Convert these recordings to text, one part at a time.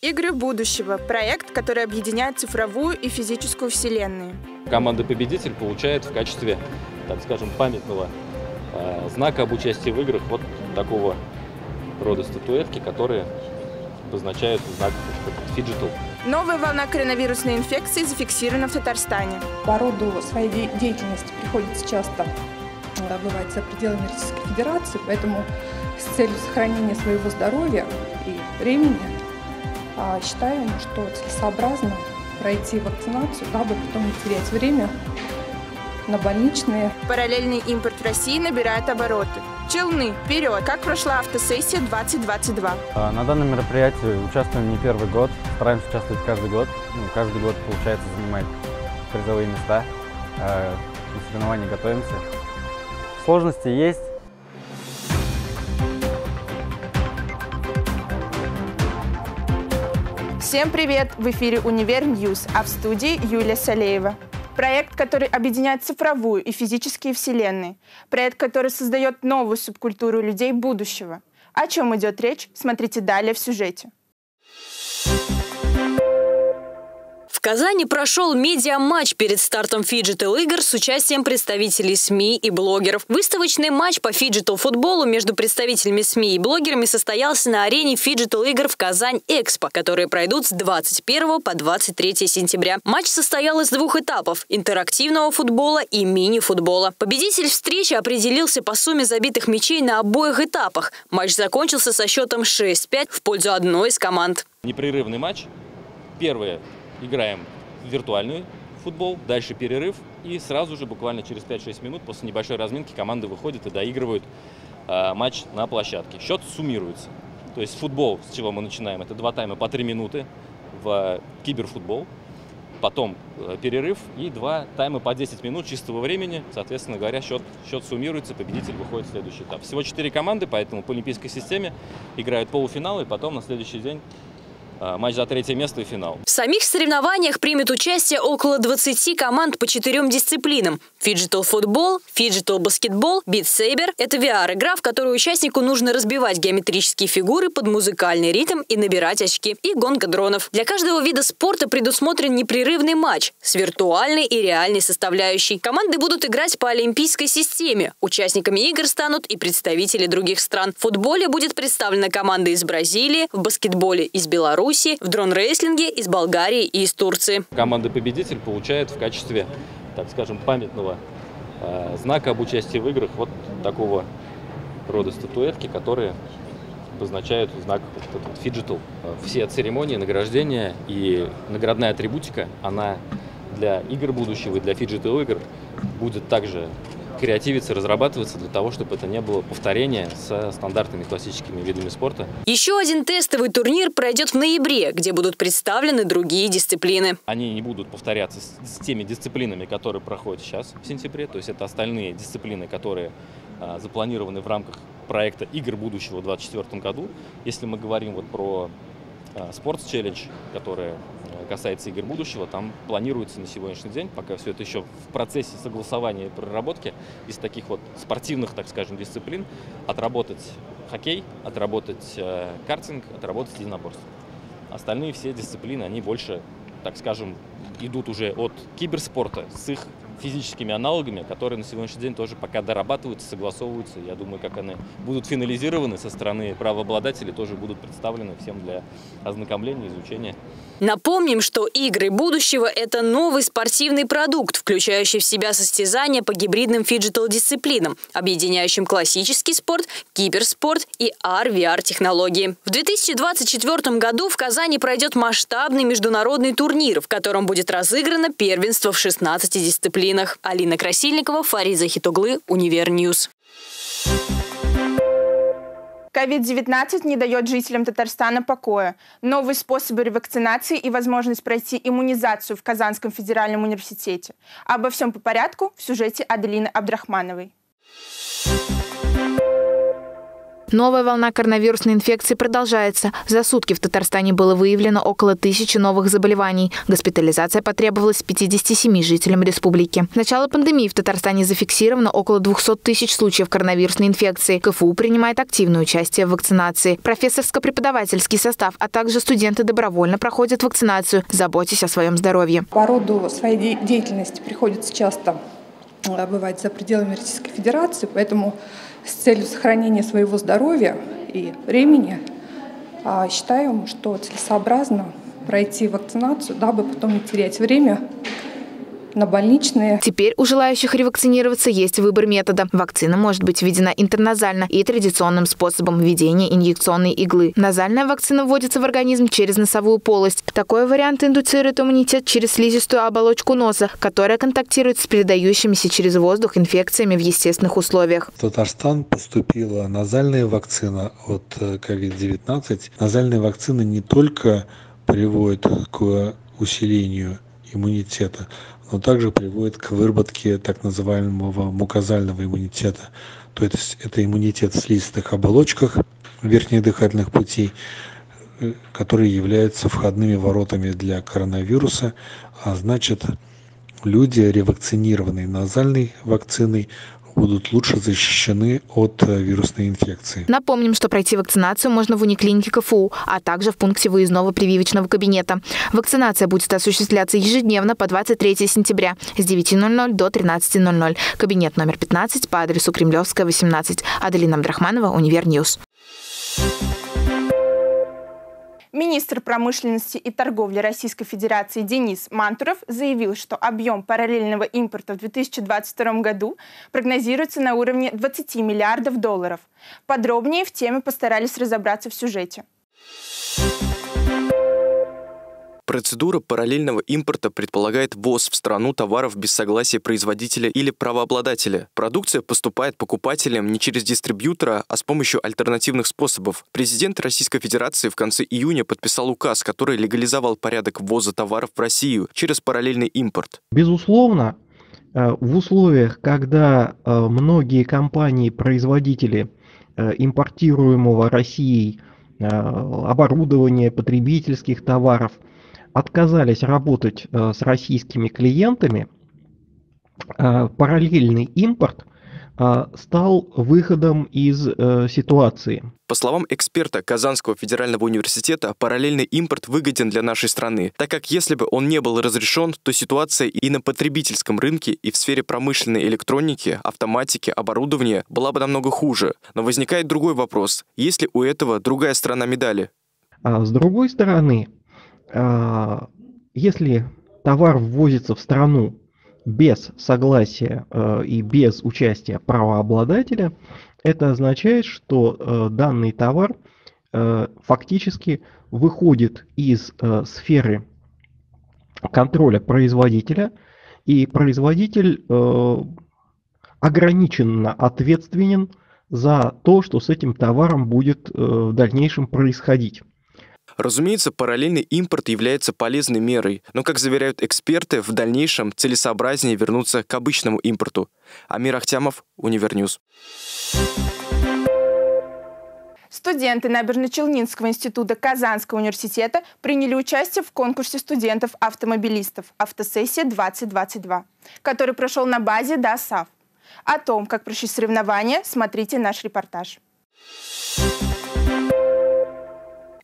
Игры будущего – проект, который объединяет цифровую и физическую вселенные. Команда-победитель получает в качестве, так скажем, памятного э, знака об участии в играх вот такого рода статуэтки, которые обозначают знак фиджитал. Новая волна коронавирусной инфекции зафиксирована в Татарстане. По роду своей деятельности приходится часто э, бывать за пределами Российской Федерации, поэтому с целью сохранения своего здоровья и времени считаем, что целесообразно пройти вакцинацию, дабы потом не терять время на больничные. Параллельный импорт в России набирает обороты. Челны, вперед! Как прошла автосессия 2022? А, на данном мероприятии участвуем не первый год, стараемся участвовать каждый год. Ну, каждый год получается занимать призовые места. А, на соревнования готовимся. Сложности есть, Всем привет! В эфире «Универ News», а в студии Юлия Салеева. Проект, который объединяет цифровую и физические вселенные. Проект, который создает новую субкультуру людей будущего. О чем идет речь, смотрите далее в сюжете. В Казани прошел медиа-матч перед стартом фиджитал игр с участием представителей СМИ и блогеров. Выставочный матч по фиджитал футболу между представителями СМИ и блогерами состоялся на арене фиджитал игр в Казань Экспо, которые пройдут с 21 по 23 сентября. Матч состоял из двух этапов – интерактивного футбола и мини-футбола. Победитель встречи определился по сумме забитых мячей на обоих этапах. Матч закончился со счетом 6-5 в пользу одной из команд. Непрерывный матч. Первое играем виртуальный футбол, дальше перерыв, и сразу же, буквально через 5-6 минут после небольшой разминки, команды выходят и доигрывают э, матч на площадке. Счет суммируется. То есть футбол, с чего мы начинаем, это два тайма по 3 минуты в киберфутбол, потом э, перерыв и два тайма по 10 минут чистого времени. Соответственно говоря, счет, счет суммируется, победитель выходит в следующий этап. Всего 4 команды, поэтому по олимпийской системе играют полуфиналы, и потом на следующий день а, матч за третье место и финал. В самих соревнованиях примет участие около 20 команд по четырем дисциплинам. Фиджитал футбол, фиджитал баскетбол, Beat Saber – это VR-игра, в которой участнику нужно разбивать геометрические фигуры под музыкальный ритм и набирать очки, и гонка дронов. Для каждого вида спорта предусмотрен непрерывный матч с виртуальной и реальной составляющей. Команды будут играть по олимпийской системе. Участниками игр станут и представители других стран. В футболе будет представлена команда из Бразилии, в баскетболе из Беларуси, Беларуси, в дрон-рейсинге из Болгарии и из Турции. Команда-победитель получает в качестве, так скажем, памятного э, знака об участии в играх вот такого рода статуэтки, которые обозначают знак вот фиджитал. Все церемонии, награждения и наградная атрибутика, она для игр будущего и для фиджитал игр будет также креативиться, разрабатываться для того, чтобы это не было повторение со стандартными классическими видами спорта. Еще один тестовый турнир пройдет в ноябре, где будут представлены другие дисциплины. Они не будут повторяться с, с теми дисциплинами, которые проходят сейчас в сентябре. То есть это остальные дисциплины, которые а, запланированы в рамках проекта «Игр будущего» в 2024 году. Если мы говорим вот про Sports Challenge, которая касается игр будущего, там планируется на сегодняшний день, пока все это еще в процессе согласования и проработки, из таких вот спортивных, так скажем, дисциплин отработать хоккей, отработать э, картинг, отработать единоборство. Остальные все дисциплины, они больше, так скажем, идут уже от киберспорта с их физическими аналогами, которые на сегодняшний день тоже пока дорабатываются, согласовываются. Я думаю, как они будут финализированы со стороны правообладателей, тоже будут представлены всем для ознакомления, изучения. Напомним, что игры будущего – это новый спортивный продукт, включающий в себя состязания по гибридным фиджитал-дисциплинам, объединяющим классический спорт, киберспорт и AR-VR-технологии. В 2024 году в Казани пройдет масштабный международный турнир, в котором будет разыграно первенство в 16 дисциплинах. Алина Красильникова, Фариза Хитуглы, Универ News. COVID-19 не дает жителям Татарстана покоя. Новые способы ревакцинации и возможность пройти иммунизацию в Казанском федеральном университете. Обо всем по порядку в сюжете Аделины Абдрахмановой. Новая волна коронавирусной инфекции продолжается. За сутки в Татарстане было выявлено около тысячи новых заболеваний. Госпитализация потребовалась 57 жителям республики. С начала пандемии в Татарстане зафиксировано около 200 тысяч случаев коронавирусной инфекции. КФУ принимает активное участие в вакцинации. Профессорско-преподавательский состав, а также студенты добровольно проходят вакцинацию, заботясь о своем здоровье. По роду своей деятельности приходится часто э, бывать за пределами Российской Федерации, поэтому с целью сохранения своего здоровья и времени а, считаем, что целесообразно пройти вакцинацию, дабы потом не терять время на больничные. Теперь у желающих ревакцинироваться есть выбор метода. Вакцина может быть введена интерназально и традиционным способом введения инъекционной иглы. Назальная вакцина вводится в организм через носовую полость. Такой вариант индуцирует иммунитет через слизистую оболочку носа, которая контактирует с передающимися через воздух инфекциями в естественных условиях. В Татарстан поступила назальная вакцина от COVID-19. Э, Назальная вакцина не только приводит к усилению иммунитета, но также приводит к выработке так называемого мукозального иммунитета. То есть это иммунитет в слизистых оболочках верхних дыхательных путей, которые являются входными воротами для коронавируса, а значит люди, ревакцинированные назальной вакциной, будут лучше защищены от э, вирусной инфекции. Напомним, что пройти вакцинацию можно в Униклинике КФУ, а также в пункте выездного прививочного кабинета. Вакцинация будет осуществляться ежедневно по 23 сентября с 9.00 до 13.00. Кабинет номер 15 по адресу Кремлевская, 18. Аделина Абдрахманова, Универ News. Министр промышленности и торговли Российской Федерации Денис Мантуров заявил, что объем параллельного импорта в 2022 году прогнозируется на уровне 20 миллиардов долларов. Подробнее в теме постарались разобраться в сюжете. Процедура параллельного импорта предполагает ввоз в страну товаров без согласия производителя или правообладателя. Продукция поступает покупателям не через дистрибьютора, а с помощью альтернативных способов. Президент Российской Федерации в конце июня подписал указ, который легализовал порядок ввоза товаров в Россию через параллельный импорт. Безусловно, э, в условиях, когда э, многие компании-производители э, импортируемого Россией оборудования, потребительских товаров – отказались работать э, с российскими клиентами, э, параллельный импорт э, стал выходом из ситуации. По словам эксперта Казанского федерального университета, параллельный импорт выгоден для нашей страны, так как если бы он не был разрешен, то ситуация и на потребительском рынке, и в сфере промышленной электроники, автоматики, оборудования была бы намного хуже. Но возникает другой вопрос. Есть ли у этого другая сторона медали? А с другой стороны, если товар ввозится в страну без согласия э, и без участия правообладателя, это означает, что э, данный товар э, фактически выходит из сферы контроля производителя, и производитель ограниченно ответственен за то, что с этим товаром будет в дальнейшем происходить. Разумеется, параллельный импорт является полезной мерой, но, как заверяют эксперты, в дальнейшем целесообразнее вернуться к обычному импорту. Амир Ахтямов, Универ News. Студенты Набережно-Челнинского института Казанского университета приняли участие в конкурсе студентов-автомобилистов «Автосессия-2022», который прошел на базе ДАСАВ. О том, как прошли соревнования, смотрите наш репортаж.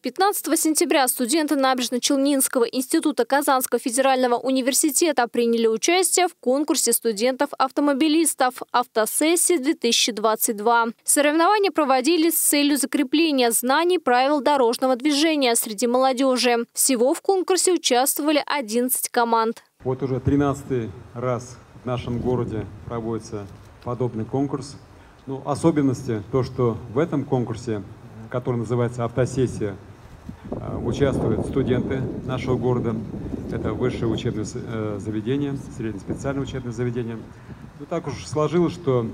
15 сентября студенты Набережно-Челнинского института Казанского федерального университета приняли участие в конкурсе студентов-автомобилистов «Автосессия-2022». Соревнования проводились с целью закрепления знаний правил дорожного движения среди молодежи. Всего в конкурсе участвовали 11 команд. Вот уже 13 раз в нашем городе проводится подобный конкурс. Ну, особенности то, что в этом конкурсе, который называется «Автосессия», участвуют студенты нашего города. Это высшее учебное э, заведение, среднеспециальное учебное заведение. Но так уж сложилось, что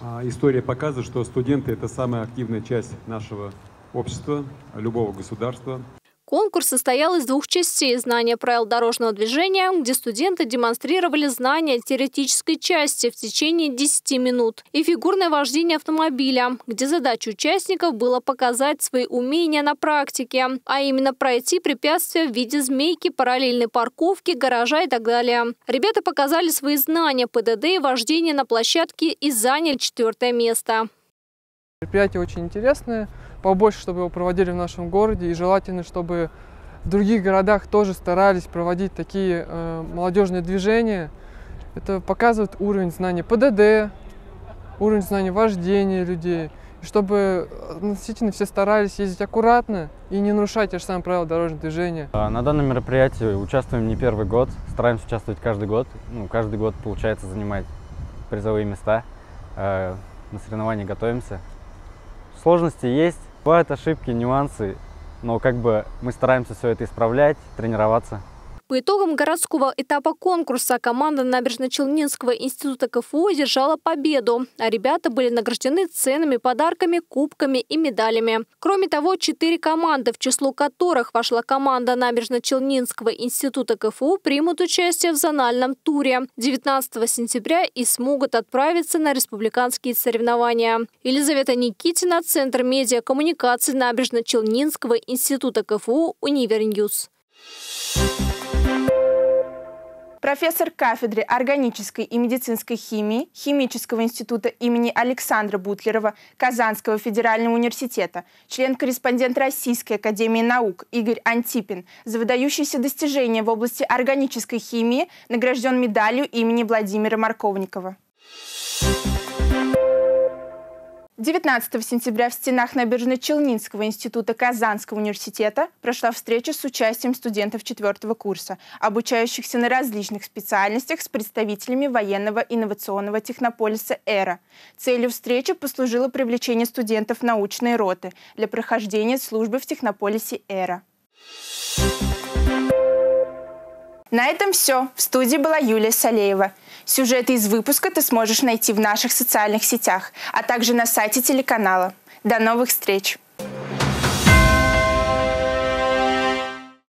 а, история показывает, что студенты – это самая активная часть нашего общества, любого государства. Конкурс состоял из двух частей – знания правил дорожного движения, где студенты демонстрировали знания теоретической части в течение 10 минут, и фигурное вождение автомобиля, где задача участников было показать свои умения на практике, а именно пройти препятствия в виде змейки, параллельной парковки, гаража и так далее. Ребята показали свои знания ПДД и вождения на площадке и заняли четвертое место. Мероприятие очень интересное побольше, чтобы его проводили в нашем городе, и желательно, чтобы в других городах тоже старались проводить такие э, молодежные движения. Это показывает уровень знания ПДД, уровень знания вождения людей, и чтобы относительно все старались ездить аккуратно и не нарушать те же самые правила дорожного движения. А, на данном мероприятии участвуем не первый год, стараемся участвовать каждый год. Ну, каждый год получается занимать призовые места, э, на соревнования готовимся. Сложности есть, Бывают ошибки, нюансы, но как бы мы стараемся все это исправлять, тренироваться. По итогам городского этапа конкурса команда Набережно-Челнинского института КФУ одержала победу, а ребята были награждены ценными подарками, кубками и медалями. Кроме того, четыре команды, в число которых вошла команда Набережно-Челнинского института КФУ, примут участие в зональном туре 19 сентября и смогут отправиться на республиканские соревнования. Елизавета Никитина, Центр медиакоммуникации Набережно-Челнинского института КФУ, Univer News. Профессор кафедры органической и медицинской химии Химического института имени Александра Бутлерова Казанского федерального университета, член-корреспондент Российской академии наук Игорь Антипин за выдающиеся достижения в области органической химии награжден медалью имени Владимира Марковникова. 19 сентября в стенах Набережно-Челнинского института Казанского университета прошла встреча с участием студентов четвертого курса, обучающихся на различных специальностях с представителями военного инновационного технополиса «Эра». Целью встречи послужило привлечение студентов научной роты для прохождения службы в технополисе «Эра». На этом все. В студии была Юлия Салеева. Сюжеты из выпуска ты сможешь найти в наших социальных сетях, а также на сайте телеканала. До новых встреч!